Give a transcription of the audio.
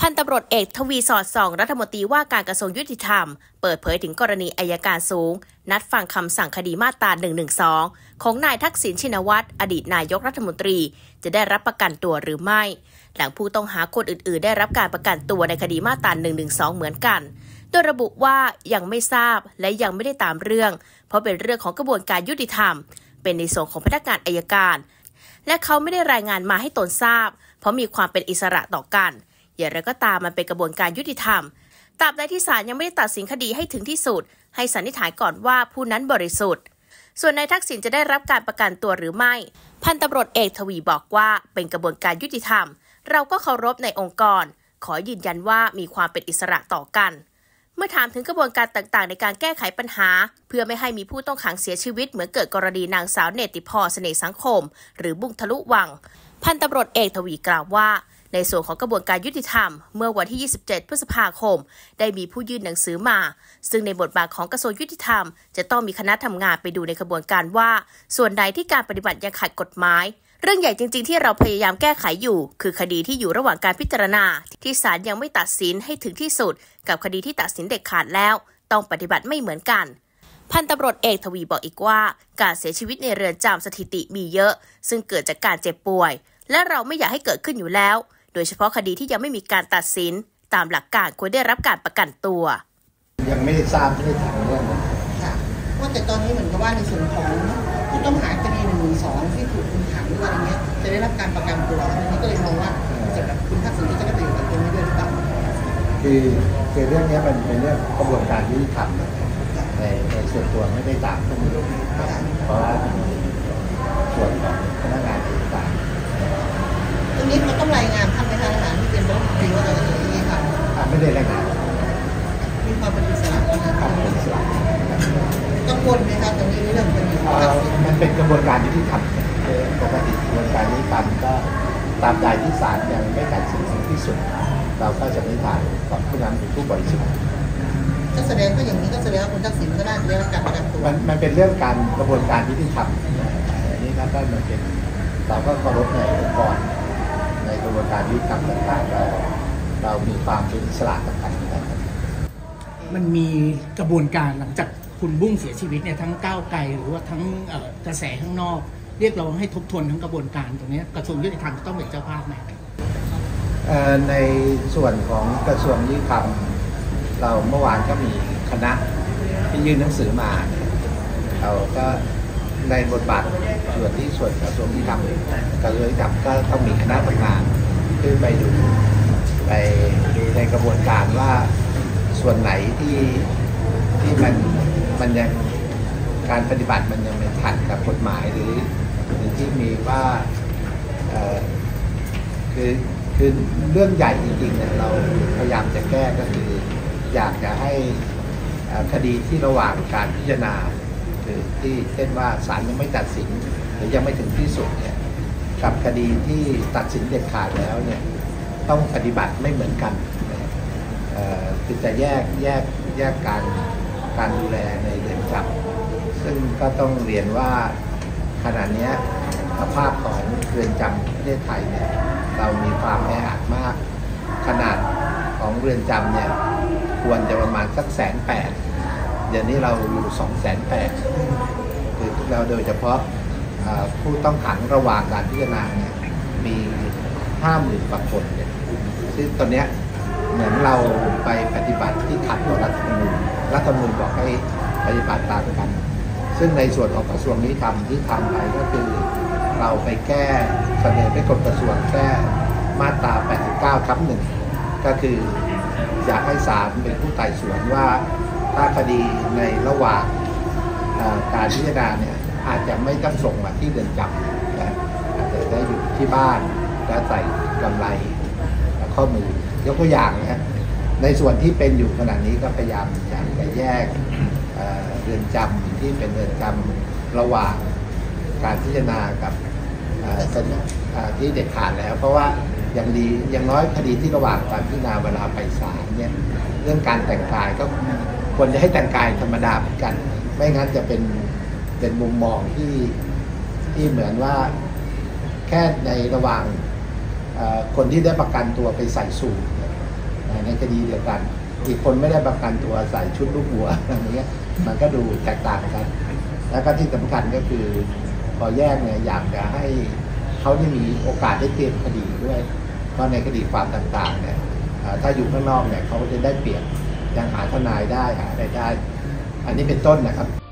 พันตำรวจเอกทวีสอดส่อง รัฐมนตรีว่าการกระทรวงยุติธรรม เปิดเผยถึงกรณีอายการสูง นัดฟังคำสั่งคดีมาตรา 112 ของนายทักษิณชินวัตรอดีตนายกรัฐมนตรี จะได้รับประกันตัวหรือไม่ หลังผู้ต้องหาคนอื่น ๆ ได้รับการประกันตัวในคดีมาตรา 112 เหมือนกัน โดยระบุว่ายังไม่ทราบและยังไม่ได้ตามเรื่อง เพราะเป็นเรื่องของกระบวนการยุติธรรม เป็นในส่วนของพนักงานอายการ และเขาไม่ได้รายงานมาให้ตนทราบ เพราะมีความเป็นอิสระต่อกัน อย่างไรก็ตามมันเป็นกระบวนการยุติธรรมตราบใดที่ศาลยังไม่ได้ตัดสินคดีให้ถึงที่สุด ให้สันนิษฐานก่อนว่าผู้นั้นบริสุทธิ์ ส่วนนายทักษิณจะได้รับการประกันตัวหรือไม่ พันตำรวจเอกทวีบอกว่าเป็นกระบวนการยุติธรรม เราก็เคารพในองค์กร ขอยืนยันว่ามีความเป็นอิสระต่อกัน เมื่อถามถึงกระบวนการต่างๆ ในการแก้ไขปัญหา เพื่อไม่ให้มีผู้ต้องขังเสียชีวิต เหมือนเกิดกรณีนางสาวเนติพรเสน่ห์สังคม หรือบุ้งทะลุวัง พันตำรวจเอกทวีกล่าวว่า ในส่วนของกระบวนการยุติธรรม เมื่อวันที่ 27 พฤษภาคม ได้มีผู้ยื่นหนังสือมา ซึ่งในบทบาทของกระทรวงยุติธรรม จะต้องมีคณะทำงานไปดูในกระบวนการว่า ส่วนใดที่การปฏิบัติยังขัดกฎหมาย เรื่องใหญ่จริงๆที่เราพยายามแก้ไขอยู่ คือคดีที่อยู่ระหว่างการพิจารณา ที่ศาลยังไม่ตัดสินให้ถึงที่สุด กับคดีที่ตัดสินเด็ดขาดแล้ว ต้องปฏิบัติไม่เหมือนกันพันตำรวจเอกทวีบอกอีกว่า การเสียชีวิตในเรือนจำสถิติมีเยอะ ซึ่งเกิดจากการเจ็บป่วย และเราไม่อยากให้เกิดขึ้นอยู่แล้ว โดยเฉพาะคดีที่ยังไม่มีการตัดสิน ตามหลักการควรได้รับการประกันตัว ยังไม่ได้ทราบไม่ได้ถามเรื่องนั้นค่ะว่าแต่ตอนนี้เหมือนกับว่าในส่วนของผู้ต้องหาคดีหนึ่งสองที่ถูกคุมขังหรืออะไรเงี้ยจะได้รับการประกันตัวทีนี้ก็เลยมองว่าจะแบบคุณทักษิณก็จะกระตือรือร้นตรงนี้ด้วยหรือเปล่าคือคือเรื่องเนี้ยมันเป็นเรื่องกระบวนการยุติธรรมในในส่วนตัวไม่ได้ตามตรงนี้ เอ่ทัอกษิณมันเป็นกระบวนการยุติธรรมคือปกติกระบวนการยุติธรรมก็ตามใดที่ศาลยังไม่ตัดสินถึงที่สุด เราก็จะไม่ผ่านของผู้นั้นเป็นผู้บริสุทธิ์ก็แสดงก็อย่างนี้ก็แสดงว่าคุณทักษิณก็น่าจะได้รับการประกันตัวมันมันเป็นเรื่องการกระบวนการยุติธรรมอันนี้ครับก็มันเป็นเราก็เคารพในองค์กรในกระบวนการยุติธรรมต่างๆเราเรามีความเป็นอิสระต่างๆนะครับมันมีกระบวนการหลังจาก คุณบุ้งเสียชีวิตเนี่ยทั้งก้าวไกลหรือว่าทั้งกระแสข้างนอก เรียกร้องให้ทบทวนทั้งกระบวนการตรงนี้กระทรวงยุติธรรมต้องเป็นเจ้าภาพไหมในส่วนของกระทรวงยุติธรรมเราเมื่อวานก็มีคณะที่ยื่นหนังสือมาเนี่ยเราก็ในบทบาทส่วนที่ส่วนกระทรวงยุติธรรมกระทรวงยุติธรรมก็ต้องมีคณะทำงานขึ้นไปดูไปดูในกระบวนการว่าส่วนไหนที่ที่มัน มันยังการปฏิบัติมันยังไม่ขัดกับกฎหมายหรือหรือที่มีว่าคือคือเรื่องใหญ่จริงๆเนี่ยเราพยายามจะแก้ก็คืออยากจะให้คดีที่ระหว่างการพิจารณาคือที่เช่นว่าศาลยังไม่ตัดสิน หรือยังไม่ถึงที่สุดเนี่ยกับคดีที่ตัดสินเด็ดขาดแล้วเนี่ยต้องปฏิบัติไม่เหมือนกันนะเอ่อคือจะแยกแยกแยกการ การดูแลในเรือนจำซึ่งก็ต้องเรียนว่าขณะนี้สภาพของเรือนจำประเทศไทยเนี่ยเรามีความแออัดมาก ขนาดของเรือนจำเนี่ยควรจะประมาณสักแสนแปดเดี๋ยวนี้เราอยู่สองแสนแปดคือเราโดยเฉพาะผู้ต้องขังระหว่างการพิจารณาเนี่ยมีห้าหมื่นกว่าคนเนี่ยซึ่งตอนเนี้ย เหมือนเราไปปฏิบัติที่ขัดต่อรัฐธรรมนูญรัฐธรรมนูญบอกให้ปฏิบัติตามกัน ซึ่งในส่วนของกระทรวงนี้ทำที่ทำไปก็คือเราไปแก้เสนอไปกฎกระทรวงแก้มาตรา 89ทับหนึ่งก็คืออยากให้ศาลเป็นผู้ไต่สวนว่าถ้าคดีในระหว่างการพิจารณาเนี่ยอาจจะไม่ต้องส่งมาที่เรือนจำนะอาจจะได้อยู่ที่บ้านและใส่กำไรข้อมือ ยกตัวอย่างนะในส่วนที่เป็นอยู่ขณะนี้ก็พยายามจะแยกเรือนจำที่เป็นเรือนจำระหว่างการพิจารณากับที่เด็ดขาดแล้ว เพราะว่าอย่างดีอย่างน้อยคดีที่ระหว่างการพิจารณาเวลาไปศาลเนี่ยเรื่องการแต่งกายก็ควรจะให้แต่งกายธรรมดาเหมือนกัน ไม่งั้นจะเป็นเป็นมุมมองที่ที่เหมือนว่าแค่ในระหว่าง คนที่ได้ประกันตัวไปใส่สูทในคดีเดียวกัน อีกคนไม่ได้ประกันตัวใส่ชุดลูกหัวอย่างเงี้ยมันก็ดูแตกต่างกัน แล้วก็ที่สำคัญก็คือพอแยกเนี่ยอยากจะให้เขาได้มีโอกาสได้เตรียมคดีด้วย เพราะในคดีความต่างๆเนี่ยถ้าอยู่ข้างนอกเนี่ยเขาจะได้เปรียบยังหาทนายได้หาอะไรได้ อันนี้เป็นต้นนะครับ